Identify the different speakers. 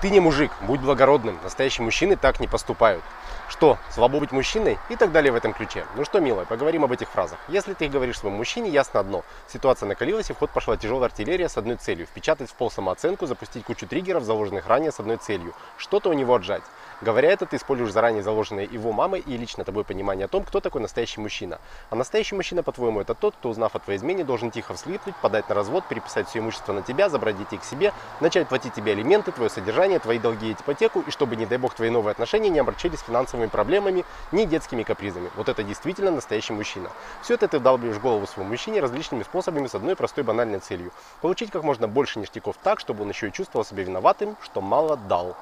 Speaker 1: Ты не мужик, будь благородным. Настоящие мужчины так не поступают. Что, слабо быть мужчиной? И так далее в этом ключе. Ну что, милая, поговорим об этих фразах. Если ты говоришь своему мужчине, ясно одно. Ситуация накалилась и в ход пошла тяжелая артиллерия с одной целью. Впечатать в пол самооценку, запустить кучу триггеров, заложенных ранее с одной целью. Что-то у него отжать. Говоря это, ты используешь заранее заложенное его мамой и лично тобой понимание о том, кто такой настоящий мужчина. А настоящий мужчина, по-твоему, это тот, кто, узнав о твоей измене, должен тихо вслипнуть, подать на развод, переписать все имущество на тебя, забрать детей к себе, начать платить тебе алименты, твое содержание, твои долги и ипотеку, и чтобы, не дай бог, твои новые отношения не омрачились финансовыми проблемами, ни детскими капризами. Вот это действительно настоящий мужчина. Все это ты вдалбливаешь голову своему мужчине различными способами с одной простой банальной целью. Получить как можно больше ништяков так, чтобы он еще и чувствовал себя виноватым, что мало дал.